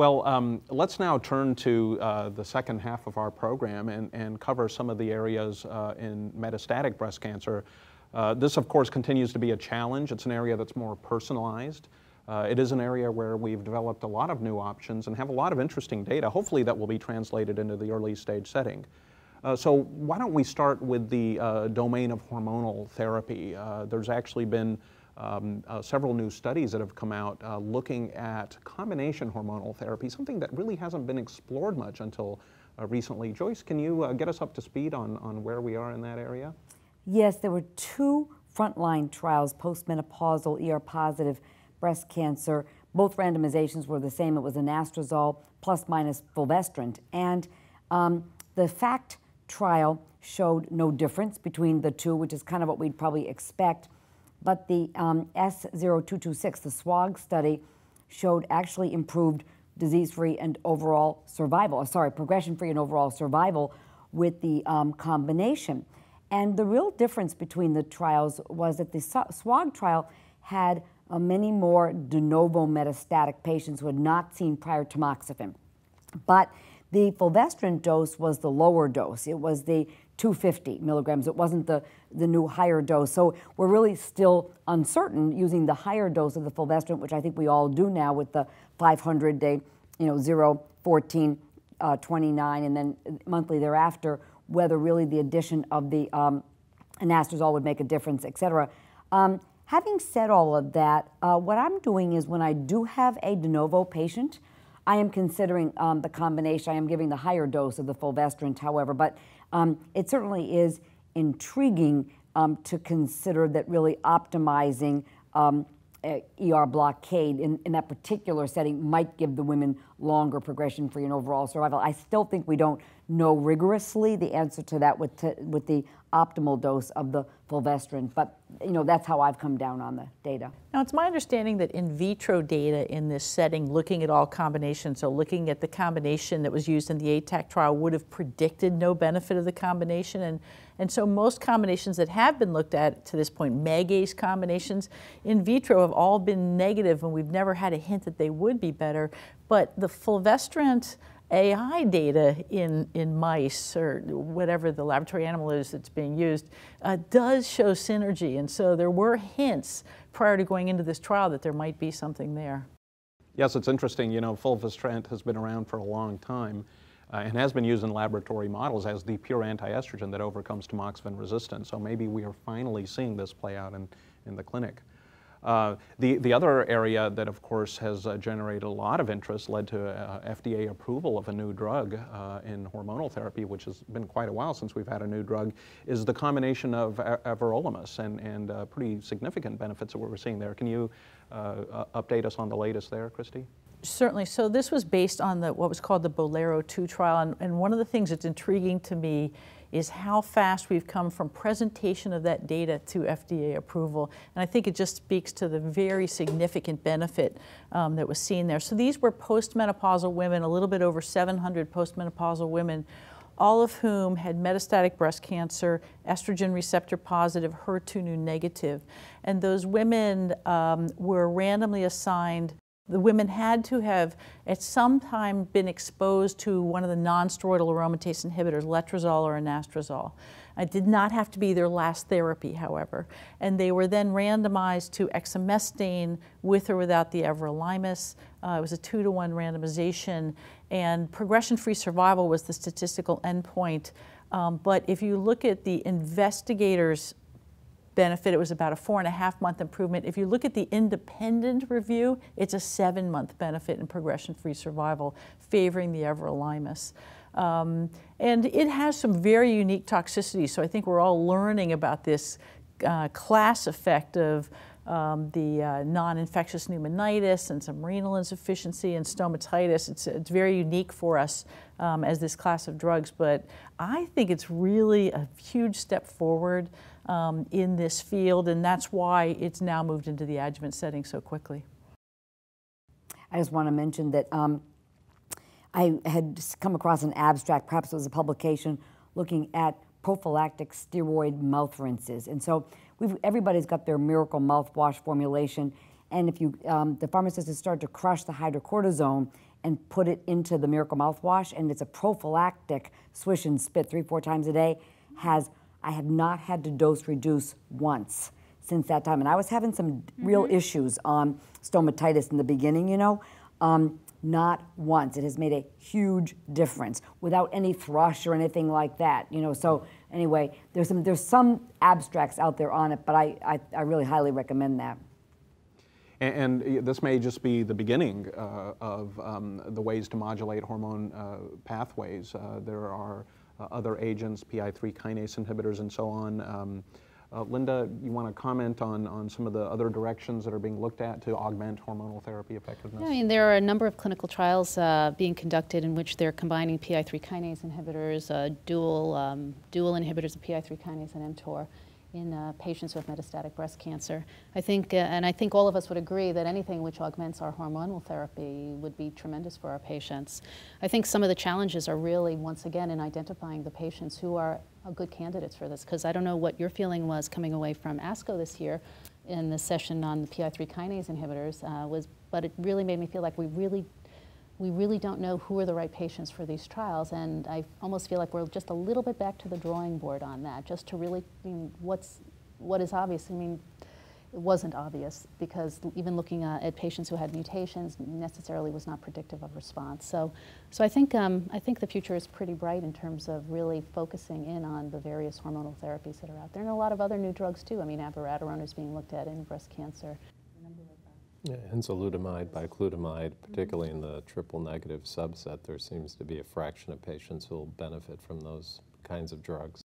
Well, um, let's now turn to uh, the second half of our program and, and cover some of the areas uh, in metastatic breast cancer. Uh, this, of course, continues to be a challenge. It's an area that's more personalized. Uh, it is an area where we've developed a lot of new options and have a lot of interesting data, hopefully that will be translated into the early stage setting. Uh, so why don't we start with the uh, domain of hormonal therapy? There's actually been um, uh, several new studies that have come out uh, looking at combination hormonal therapy, something that really hasn't been explored much until recently. Joyce, can you get us up to speed on, on where we are in that area? Yes, there were two frontline trials, postmenopausal ER positive breast cancer. Both randomizations were the same. It was anastrozole plus minus fulvestrant. And um, the FACT trial showed no difference between the two, which is kind of what we'd probably expect. But the um, S0226, the SWOG study, showed actually improved disease-free and overall survival, sorry, progression-free and overall survival with the um, combination. And the real difference between the trials was that the SWOG trial had uh, many more de novo metastatic patients who had not seen prior tamoxifen. But the fulvestrant dose was the lower dose. It was the 250 milligrams. It wasn't the, the new higher dose. So we're really still uncertain using the higher dose of the fulvestrant, which I think we all do now with the 500 day, you know, 0, 14, uh, 29, and then monthly thereafter, whether really the addition of the um, anastrozole would make a difference, et cetera. Um, having said all of that, uh, what I'm doing is when I do have a de novo patient, I am considering um, the combination. I am giving the higher dose of the fulvestrant, however, but um, it certainly is intriguing um, to consider that really optimizing um, ER blockade in, in that particular setting might give the women longer progression-free and overall survival. I still think we don't know rigorously the answer to that with, with the optimal dose of the fulvestrant, but you know that's how I've come down on the data. Now it's my understanding that in vitro data in this setting, looking at all combinations, so looking at the combination that was used in the ATAC trial would have predicted no benefit of the combination, and and so most combinations that have been looked at to this point, Megace combinations, in vitro have all been negative, and we've never had a hint that they would be better. But the fulvestrant AI data in, in mice or whatever the laboratory animal is that's being used uh, does show synergy. And so there were hints prior to going into this trial that there might be something there. Yes, it's interesting. You know, fulvestrant has been around for a long time uh, and has been used in laboratory models as the pure anti-estrogen that overcomes tamoxifen resistance. So maybe we are finally seeing this play out in, in the clinic. Uh, the, the other area that, of course, has uh, generated a lot of interest, led to uh, FDA approval of a new drug uh, in hormonal therapy, which has been quite a while since we've had a new drug, is the combination of everolimus and, and uh, pretty significant benefits that we're seeing there. Can you uh, update us on the latest there, Christy? Certainly. So this was based on the, what was called the Bolero 2 trial. And, and one of the things that's intriguing to me is how fast we've come from presentation of that data to FDA approval. And I think it just speaks to the very significant benefit um, that was seen there. So these were postmenopausal women, a little bit over 700 postmenopausal women, all of whom had metastatic breast cancer, estrogen receptor positive, HER2 negative. And those women um, were randomly assigned the women had to have at some time been exposed to one of the non-steroidal aromatase inhibitors, letrozole or anastrozole. It did not have to be their last therapy, however. And they were then randomized to exemestane with or without the everolimus. Uh, it was a two to one randomization, and progression-free survival was the statistical endpoint. Um, but if you look at the investigators' benefit, it was about a four and a half month improvement. If you look at the independent review, it's a seven month benefit in progression-free survival, favoring the everolimus. Um, and it has some very unique toxicities, so I think we're all learning about this uh, class effect of um, the uh, non-infectious pneumonitis and some renal insufficiency and stomatitis. It's, it's very unique for us um, as this class of drugs, but I think it's really a huge step forward um, in this field, and that's why it's now moved into the adjuvant setting so quickly. I just want to mention that um, I had come across an abstract, perhaps it was a publication, looking at prophylactic steroid mouth rinses. And so everybody's got their miracle mouthwash formulation, And if you, um, the pharmacist has started to crush the hydrocortisone and put it into the Miracle mouthwash, and it's a prophylactic swish and spit three, four times a day. Has I have not had to dose reduce once since that time, and I was having some real issues on stomatitis in the beginning, you know. Um, not once. It has made a huge difference without any thrush or anything like that, you know. So anyway, there's some there's some abstracts out there on it, but I I, I really highly recommend that. And, and this may just be the beginning uh, of um, the ways to modulate hormone uh, pathways. Uh, there are uh, other agents, PI3 kinase inhibitors, and so on. Um, uh, Linda, you want to comment on, on some of the other directions that are being looked at to augment hormonal therapy effectiveness? Yeah, I mean, there are a number of clinical trials uh, being conducted in which they're combining PI3 kinase inhibitors, uh, dual, um, dual inhibitors of PI3 kinase and mTOR in uh, patients with metastatic breast cancer. I think, uh, and I think all of us would agree that anything which augments our hormonal therapy would be tremendous for our patients. I think some of the challenges are really, once again, in identifying the patients who are good candidates for this, because I don't know what your feeling was coming away from ASCO this year in the session on the PI3 kinase inhibitors, uh, was, but it really made me feel like we really we really don't know who are the right patients for these trials, and I almost feel like we're just a little bit back to the drawing board on that, just to really, I mean, what's, what is obvious? I mean, it wasn't obvious because even looking uh, at patients who had mutations necessarily was not predictive of response. So, so I think um, I think the future is pretty bright in terms of really focusing in on the various hormonal therapies that are out there, and a lot of other new drugs too. I mean, abiraterone is being looked at in breast cancer. Yeah, enzalutamide, bicalutamide, particularly in the triple negative subset, there seems to be a fraction of patients who will benefit from those kinds of drugs.